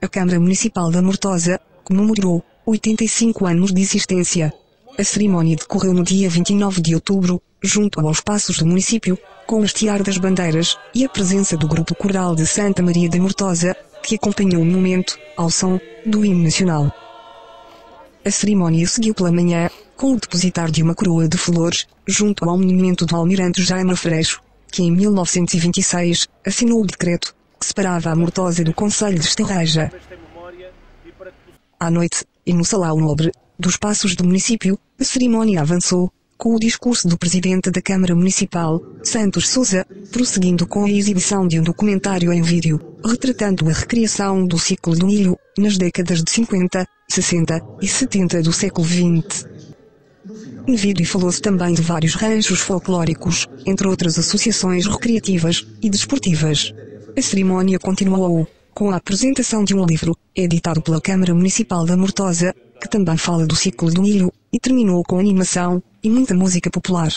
a Câmara Municipal da Mortosa comemorou 85 anos de existência. A cerimónia decorreu no dia 29 de outubro, junto aos passos do município, com o hastear das bandeiras e a presença do grupo coral de Santa Maria da Mortosa, que acompanhou o momento, ao som do hino nacional. A cerimónia seguiu pela manhã, com o depositar de uma coroa de flores, junto ao monumento do almirante Jaime Freixo, que em 1926 assinou o decreto que separava a Mortosa do Conselho de Estarreja. À noite, e no Salão Nobre, dos Passos do município, a cerimónia avançou, com o discurso do presidente da Câmara Municipal, Santos Souza, prosseguindo com a exibição de um documentário em vídeo, retratando a recriação do ciclo do milho, nas décadas de 50, 60 e 70 do século XX. No vídeo falou-se também de vários ranchos folclóricos, entre outras associações recreativas e desportivas. A cerimónia continuou com a apresentação de um livro, editado pela Câmara Municipal da Mortosa, que também fala do ciclo do milho, e terminou com animação e muita música popular.